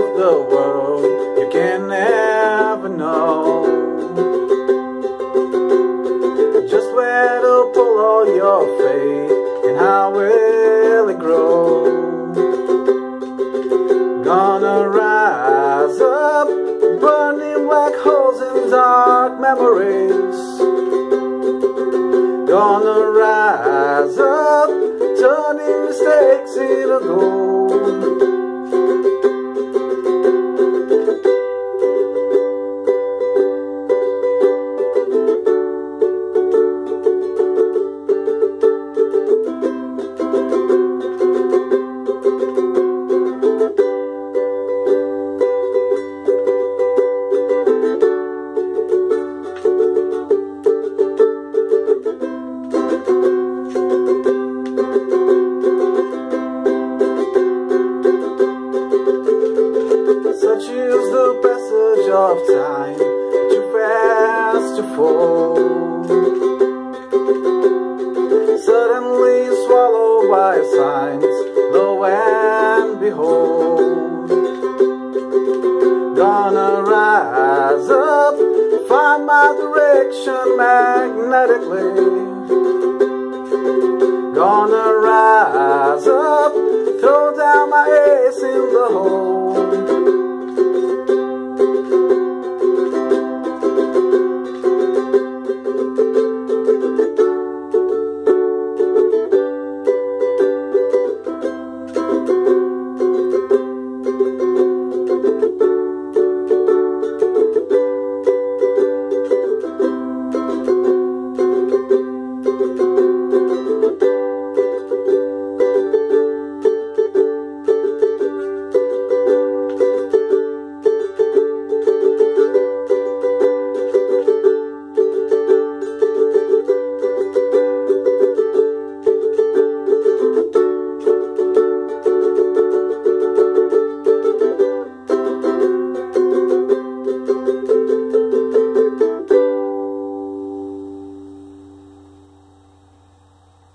of the world you can never know. Just where to pull all your faith and how will it grow? Gonna rise up, burning black holes in dark memories. Gonna rise up, turning mistakes into gold. Of time Too fast to fall. Suddenly swallowed by signs Lo and behold. Gonna rise up Find my direction magnetically. Gonna